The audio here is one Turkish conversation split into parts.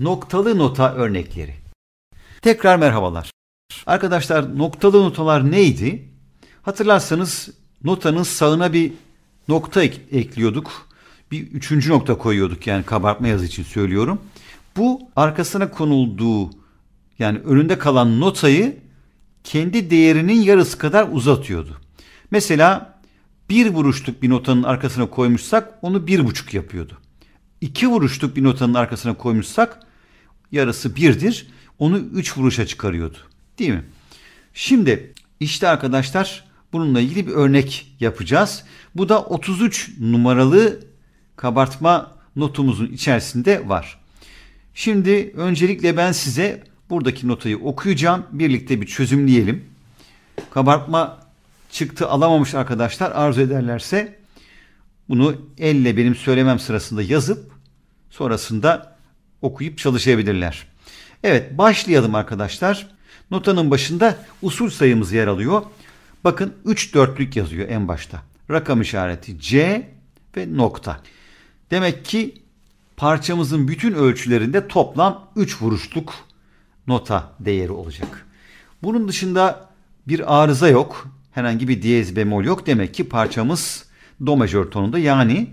Noktalı nota örnekleri. Tekrar merhabalar. Arkadaşlar noktalı notalar neydi? Hatırlarsanız notanın sağına bir nokta ek- ekliyorduk. Bir üçüncü nokta koyuyorduk yani kabartma yazı için söylüyorum. Bu arkasına konulduğu yani önünde kalan notayı kendi değerinin yarısı kadar uzatıyordu. Mesela bir vuruşluk bir notanın arkasına koymuşsak onu bir buçuk yapıyordu. İki vuruşluk bir notanın arkasına koymuşsak yarısı birdir. Onu üç vuruşa çıkarıyordu. Değil mi? Şimdi işte arkadaşlar bununla ilgili bir örnek yapacağız. Bu da 33 numaralı kabartma notumuzun içerisinde var. Şimdi öncelikle ben size buradaki notayı okuyacağım. Birlikte bir çözümleyelim. Kabartma çıktı alamamış arkadaşlar arzu ederlerse bunu elle benim söylemem sırasında yazıp sonrasında okuyup çalışabilirler. Evet başlayalım arkadaşlar. Notanın başında usul sayımız yer alıyor. Bakın 3 dörtlük yazıyor en başta. Rakam işareti C ve nokta. Demek ki parçamızın bütün ölçülerinde toplam 3 vuruşluk nota değeri olacak. Bunun dışında bir arıza yok. Herhangi bir diyez bemol yok. Demek ki parçamız do majör tonunda yani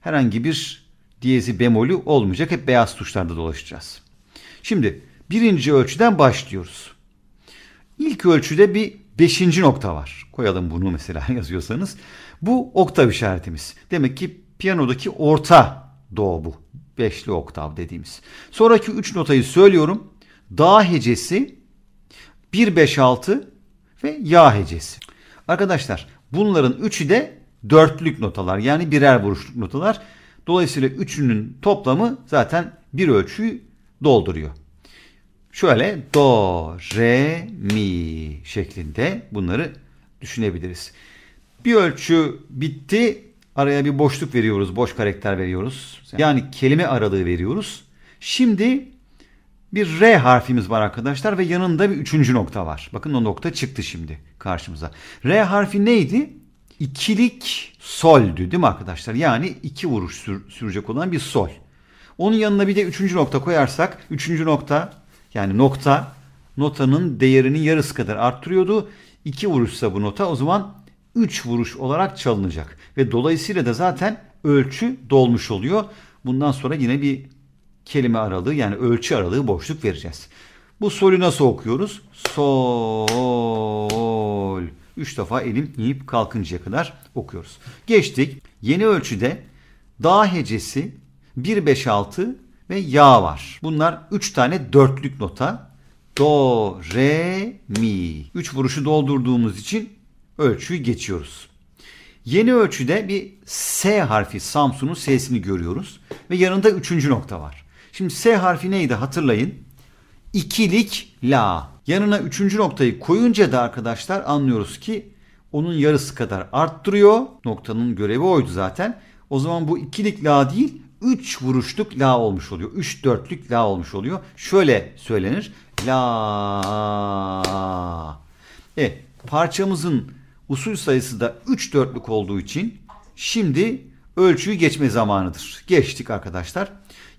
herhangi bir diyezi bemolü olmayacak. Hep beyaz tuşlarda dolaşacağız. Şimdi birinci ölçüden başlıyoruz. İlk ölçüde bir beşinci nokta var. Koyalım bunu mesela yazıyorsanız. Bu oktav işaretimiz. Demek ki piyanodaki orta do bu. Beşli oktav dediğimiz. Sonraki üç notayı söylüyorum. Da hecesi 1, 5, 6 ve ya hecesi. Arkadaşlar bunların üçü de dörtlük notalar yani birer vuruşluk notalar. Dolayısıyla üçünün toplamı zaten bir ölçüyü dolduruyor. Şöyle do, re, mi şeklinde bunları düşünebiliriz. Bir ölçü bitti. Araya bir boşluk veriyoruz. Boş karakter veriyoruz. Yani kelime aralığı veriyoruz. Şimdi bir R harfimiz var arkadaşlar ve yanında bir üçüncü nokta var. Bakın o nokta çıktı şimdi karşımıza. R harfi neydi? İkilik soldü değil mi arkadaşlar? Yani iki vuruş sür- sürecek olan bir sol. Onun yanına bir de üçüncü nokta koyarsak, üçüncü nokta yani nokta notanın değerinin yarısı kadar arttırıyordu. İki vuruşsa bu nota o zaman üç vuruş olarak çalınacak. Ve dolayısıyla da zaten ölçü dolmuş oluyor. Bundan sonra yine bir kelime aralığı yani ölçü aralığı boşluk vereceğiz. Bu solü nasıl okuyoruz? Sol. Üç defa elim inip kalkıncaya kadar okuyoruz. Geçtik. Yeni ölçüde da hecesi 1, 5, 6 ve ya var. Bunlar 3 tane dörtlük nota. Do, re, mi. 3 vuruşu doldurduğumuz için ölçüyü geçiyoruz. Yeni ölçüde bir S harfi Samsun'un S'sini görüyoruz. Ve yanında üçüncü nokta var. Şimdi S harfi neydi hatırlayın. İkilik la. Yanına üçüncü noktayı koyunca da arkadaşlar anlıyoruz ki onun yarısı kadar arttırıyor. Noktanın görevi oydu zaten. O zaman bu ikilik la değil 3 vuruşluk la olmuş oluyor. 3 dörtlük la olmuş oluyor. Şöyle söylenir. La. E, parçamızın usul sayısı da 3 dörtlük olduğu için şimdi ölçüyü geçme zamanıdır. Geçtik arkadaşlar.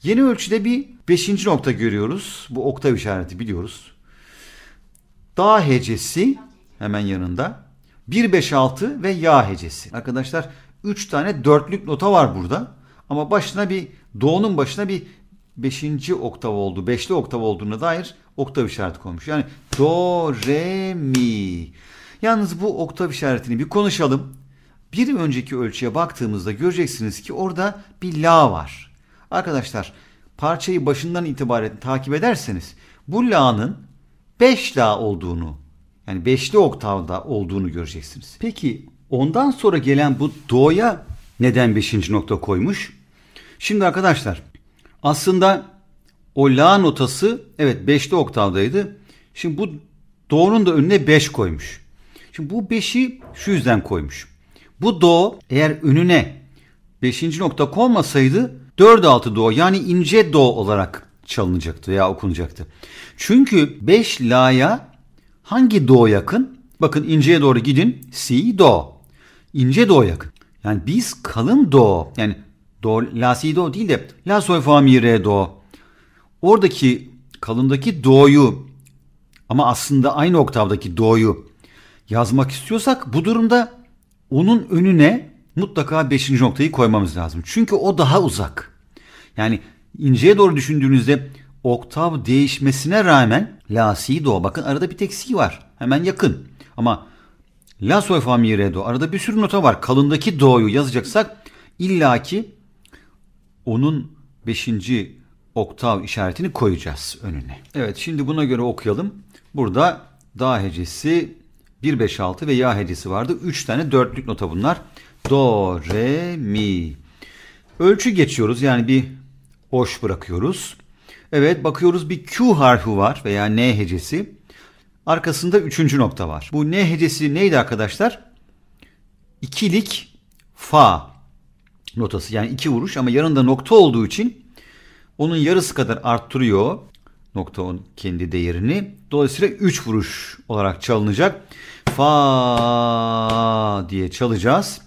Yeni ölçüde bir 5. nokta görüyoruz. Bu oktav işareti biliyoruz. Da hecesi hemen yanında. 1, 5, 6 ve ya hecesi. Arkadaşlar 3 tane dörtlük nota var burada. Ama başına bir do'nun başına bir 5. oktav oldu, 5'li oktav olduğuna dair oktav işareti koymuş. Yani do, re, mi. Yalnız bu oktav işaretini bir konuşalım. Bir önceki ölçüye baktığımızda göreceksiniz ki orada bir la var. Arkadaşlar parçayı başından itibaren takip ederseniz bu la'nın 5 la olduğunu yani 5'li oktavda olduğunu göreceksiniz. Peki ondan sonra gelen bu do'ya neden 5. nokta koymuş? Şimdi arkadaşlar aslında o la notası evet 5'li oktavdaydı. Şimdi bu do'nun da önüne 5 koymuş. Şimdi bu 5'i şu yüzden koymuş. Bu do eğer önüne 5. nokta konmasaydı 4 6 do yani ince do olarak çalınacaktı veya okunacaktı. Çünkü 5 la'ya hangi do yakın? Bakın inceye doğru gidin. Si do. İnce do yakın. Yani biz kalın do yani do la si do değil de la sol fa mi re do. oradaki kalındaki do'yu ama aslında aynı oktavdaki do'yu yazmak istiyorsak bu durumda onun önüne mutlaka 5. noktayı koymamız lazım. Çünkü o daha uzak. Yani inceye doğru düşündüğünüzde oktav değişmesine rağmen la si do bakın arada bir tek si var. Hemen yakın. Ama la sol fa mi re do arada bir sürü nota var. Kalındaki do'yu yazacaksak illaki onun 5. oktav işaretini koyacağız önüne. Evet şimdi buna göre okuyalım. Burada da hecesi 1 5 6 ve ya hecesi vardı. 3 tane dörtlük nota bunlar. Do, re, mi. Ölçü geçiyoruz. Yani bir boş bırakıyoruz. Evet bakıyoruz bir Q harfi var veya N hecesi. Arkasında üçüncü nokta var. Bu N hecesi neydi arkadaşlar? İkilik fa notası. Yani iki vuruş ama yanında nokta olduğu için onun yarısı kadar arttırıyor nokta on kendi değerini. Dolayısıyla 3 vuruş olarak çalınacak. Fa diye çalacağız.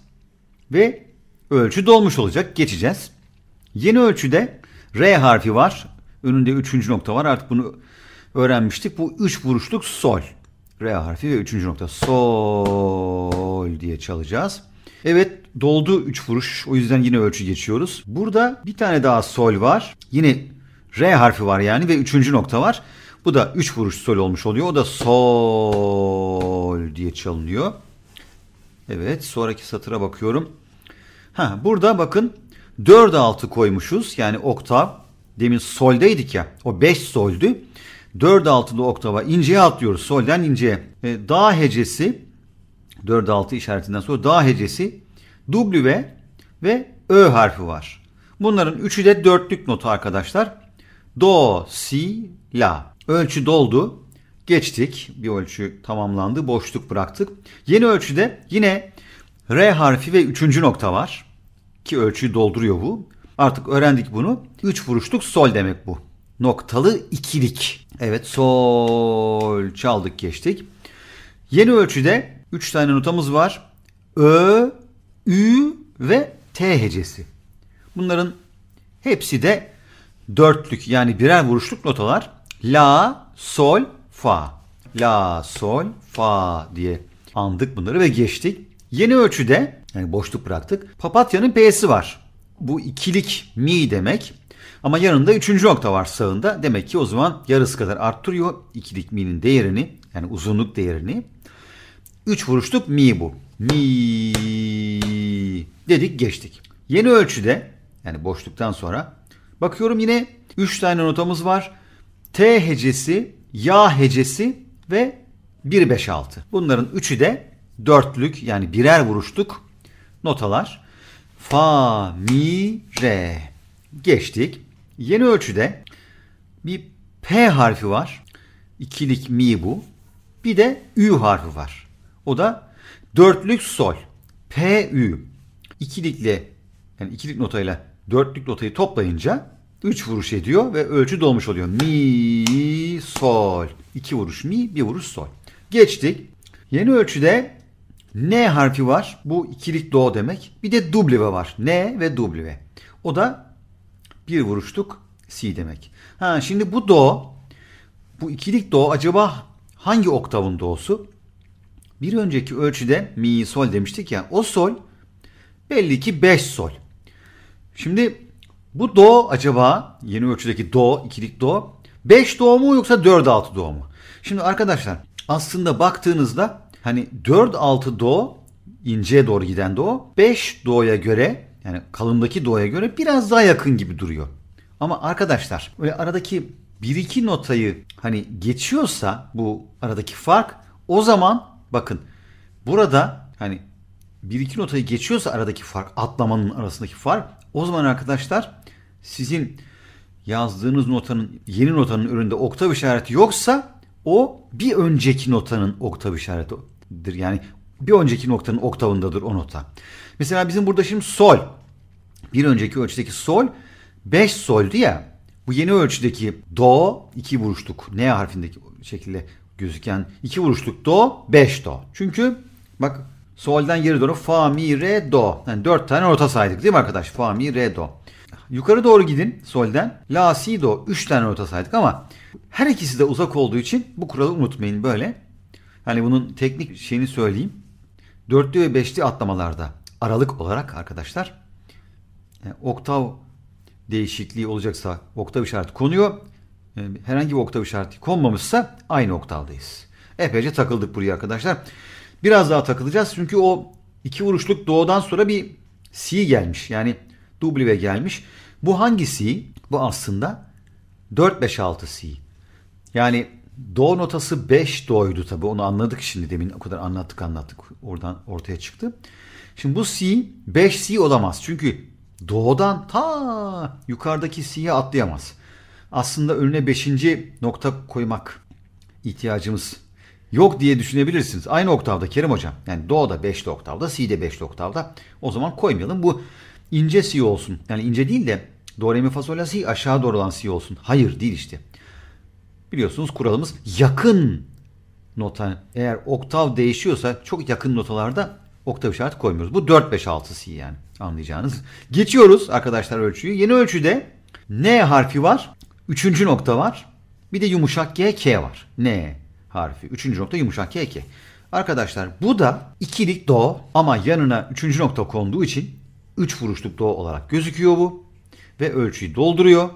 Ve ölçü dolmuş olacak. Geçeceğiz. Yeni ölçüde R harfi var. Önünde 3. nokta var. Artık bunu öğrenmiştik. Bu 3 vuruşluk sol. R harfi ve 3. nokta. Sol diye çalacağız. Evet doldu 3 vuruş. O yüzden yine ölçü geçiyoruz. Burada bir tane daha sol var. Yine R harfi var yani ve 3. nokta var. Bu da 3 vuruş sol olmuş oluyor. O da sol diye çalınıyor. Evet sonraki satıra bakıyorum. Ha, burada bakın 4 6 koymuşuz. Yani oktav. Demin soldeydik ya. O 5 soldü. 4 altılı oktava inceye atlıyoruz. Solden inceye. E, da hecesi 4 6 işaretinden sonra da hecesi W ve Ö harfi var. Bunların üçü de dörtlük notu arkadaşlar. Do, si, la. Ölçü doldu. Geçtik. Bir ölçü tamamlandı. Boşluk bıraktık. Yeni ölçüde yine R harfi ve üçüncü nokta var. Ki ölçüyü dolduruyor bu. Artık öğrendik bunu. Üç vuruşluk sol demek bu. Noktalı ikilik. Evet sol çaldık geçtik. Yeni ölçüde üç tane notamız var. Ö, Ü ve T hecesi. Bunların hepsi de dörtlük yani birer vuruşluk notalar. La, sol, fa. La, sol, fa diye andık bunları ve geçtik. Yeni ölçüde yani boşluk bıraktık. Papatyanın P'si var. Bu ikilik mi demek. Ama yanında üçüncü nokta var sağında. Demek ki o zaman yarısı kadar arttırıyor ikilik mi'nin değerini. Yani uzunluk değerini. Üç vuruşluk mi bu. Mi dedik geçtik. Yeni ölçüde yani boşluktan sonra bakıyorum yine üç tane notamız var. T hecesi, ya hecesi ve 1 5 6. Bunların üçü de dörtlük yani birer vuruşluk notalar. Fa, mi, re. Geçtik. Yeni ölçüde bir P harfi var. İkilik mi bu. Bir de Ü harfi var. O da dörtlük sol. P, Ü. İkilikle yani ikilik notayla dörtlük notayı toplayınca 3 vuruş ediyor ve ölçü dolmuş oluyor. Mi, sol. 2 vuruş mi, 1 vuruş sol. Geçtik. Yeni ölçüde N harfi var. Bu ikilik do demek. Bir de W var. N ve W. O da bir vuruşluk si demek. Ha şimdi bu do bu ikilik do acaba hangi oktavın do'su? Bir önceki ölçüde mi sol demiştik ya. O sol belli ki 5 sol. Şimdi bu do acaba yeni ölçüdeki do, ikilik do 5 do mu yoksa 4 6 do mu? Şimdi arkadaşlar aslında baktığınızda hani 4 6 do inceye doğru giden do 5 do'ya göre yani kalındaki do'ya göre biraz daha yakın gibi duruyor. Ama arkadaşlar böyle aradaki bir iki notayı hani geçiyorsa bu aradaki fark o zaman bakın burada hani bir iki notayı geçiyorsa aradaki fark atlamanın arasındaki fark o zaman arkadaşlar sizin yazdığınız notanın yeni notanın önünde oktav işareti yoksa o bir önceki notanın oktav işaretidir. Yani bir önceki noktanın oktavındadır o nota. Mesela bizim burada şimdi sol. Bir önceki ölçüdeki sol 5 soldu ya. Bu yeni ölçüdeki do iki vuruşluk N harfindeki şekilde gözüken iki vuruşluk do 5 do. Çünkü bak soldan geri doğru fa mi re do. Yani 4 tane nota saydık değil mi arkadaş? Fa mi re do. Yukarı doğru gidin solden. La, si, do 3 tane nota saydık ama her ikisi de uzak olduğu için bu kuralı unutmayın böyle. Hani bunun teknik şeyini söyleyeyim. Dörtlü ve beşli atlamalarda aralık olarak arkadaşlar e, oktav değişikliği olacaksa oktav işareti konuyor. E, herhangi bir oktav işareti konmamışsa aynı oktavdayız. Epeyce takıldık buraya arkadaşlar. Biraz daha takılacağız çünkü o iki vuruşluk doğudan sonra bir si gelmiş. Yani W gelmiş. Bu hangi si? Bu aslında 4 5 6 si. Yani do notası 5 do'ydu tabi onu anladık şimdi demin o kadar anlattık anlattık oradan ortaya çıktı. Şimdi bu si 5 si olamaz çünkü do'dan ta yukarıdaki si'ye atlayamaz. Aslında önüne 5. nokta koymak ihtiyacımız yok diye düşünebilirsiniz. Aynı oktavda Kerim Hocam. Yani do da 5 oktavda, si de 5 oktavda. O zaman koymayalım. Bu ince si olsun. Yani ince değil de do, re, mi, fa, sol, la, si aşağı doğru olan si olsun. Hayır değil işte. Biliyorsunuz kuralımız yakın nota. Eğer oktav değişiyorsa çok yakın notalarda oktav işareti koymuyoruz. Bu 4, 5, 6 si yani anlayacağınız. Geçiyoruz arkadaşlar ölçüyü. Yeni ölçüde N harfi var. Üçüncü nokta var. Bir de yumuşak G, K var. N harfi. Üçüncü nokta yumuşak G, K. Arkadaşlar bu da ikilik do ama yanına üçüncü nokta konduğu için üç vuruşluk do olarak gözüküyor bu. Ve ölçüyü dolduruyor.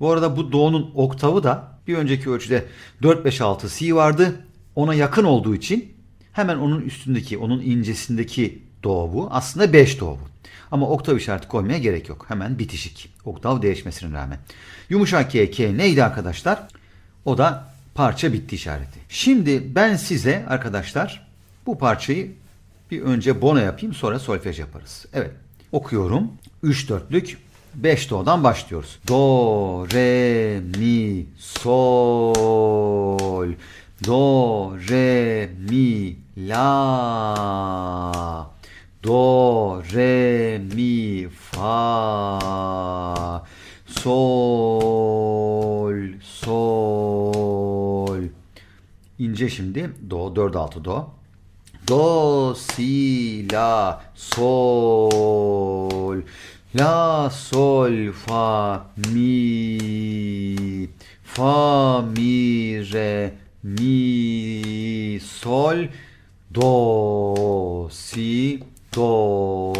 Bu arada bu do'nun oktavı da bir önceki ölçüde 4, 5, 6 C vardı. Ona yakın olduğu için hemen onun üstündeki, onun incesindeki do bu. Aslında 5 do bu. Ama oktav işareti koymaya gerek yok. Hemen bitişik. Oktav değişmesine rağmen. Yumuşak K, K neydi arkadaşlar? O da parça bitti işareti. Şimdi ben size arkadaşlar bu parçayı bir önce bona yapayım sonra solfej yaparız. Evet okuyorum. 3 dörtlük 5 do'dan başlıyoruz. Do, re, mi, sol. Do, re, mi, la. Do, re, mi, fa. Sol, sol. İnce şimdi. Do, 4 6 do. Do, si, la, sol. La, sol, fa, mi. Fa, mi, re, mi, sol. Do, si, do.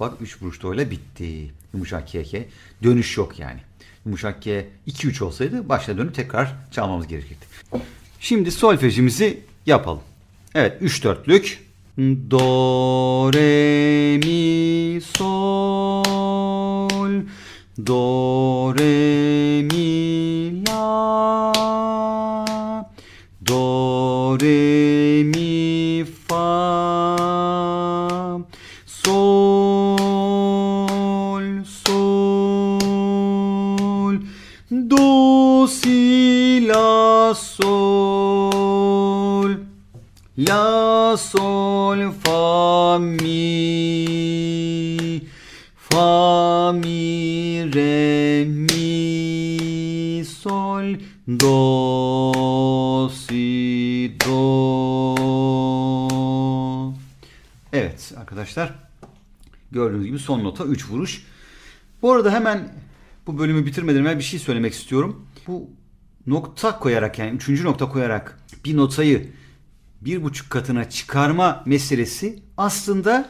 Bak 3 vuruş do bitti. Yumuşak K, K. Dönüş yok yani. Yumuşak K 2-3 olsaydı başta dönüp tekrar çalmamız gerekirdi. Şimdi solfejimizi yapalım. Evet 3 dörtlük. Do, re, mi, sol. Do, re, mi, la. Do, si, do. Evet arkadaşlar. Gördüğünüz gibi son nota 3 vuruş. Bu arada hemen bu bölümü bitirmeden bir şey söylemek istiyorum. Bu nokta koyarak yani üçüncü nokta koyarak bir notayı bir buçuk katına çıkarma meselesi aslında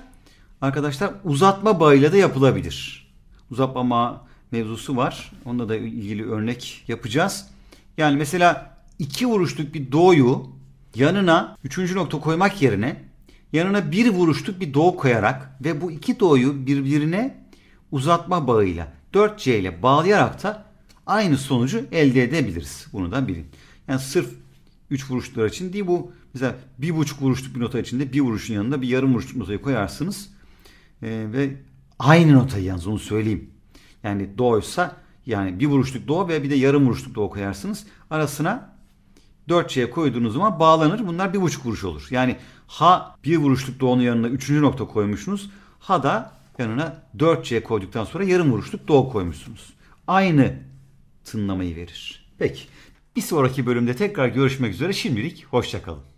arkadaşlar uzatma bağıyla da yapılabilir. Uzatma mevzusu var. Onunla da ilgili örnek yapacağız. Yani mesela iki vuruşluk bir do'yu yanına üçüncü nokta koymak yerine yanına bir vuruşluk bir do koyarak ve bu iki do'yu birbirine uzatma bağıyla 4C ile bağlayarak da aynı sonucu elde edebiliriz. Bunu da bilin. Yani sırf 3 vuruşlar için değil bu mesela bir buçuk vuruşluk bir nota içinde bir vuruşun yanında bir yarım vuruşluk notayı koyarsınız ee, ve aynı notayı yalnız onu söyleyeyim. Yani do'ysa yani bir vuruşluk do ve bir de yarım vuruşluk do koyarsınız. Arasına 4C'ye koyduğunuz zaman bağlanır. Bunlar bir buçuk vuruş olur. Yani ha bir vuruşluk do'nun yanına üçüncü nokta koymuşsunuz. Ha da yanına 4C koyduktan sonra yarım vuruşluk do koymuşsunuz. Aynı tınlamayı verir. Peki bir sonraki bölümde tekrar görüşmek üzere. Şimdilik hoşçakalın.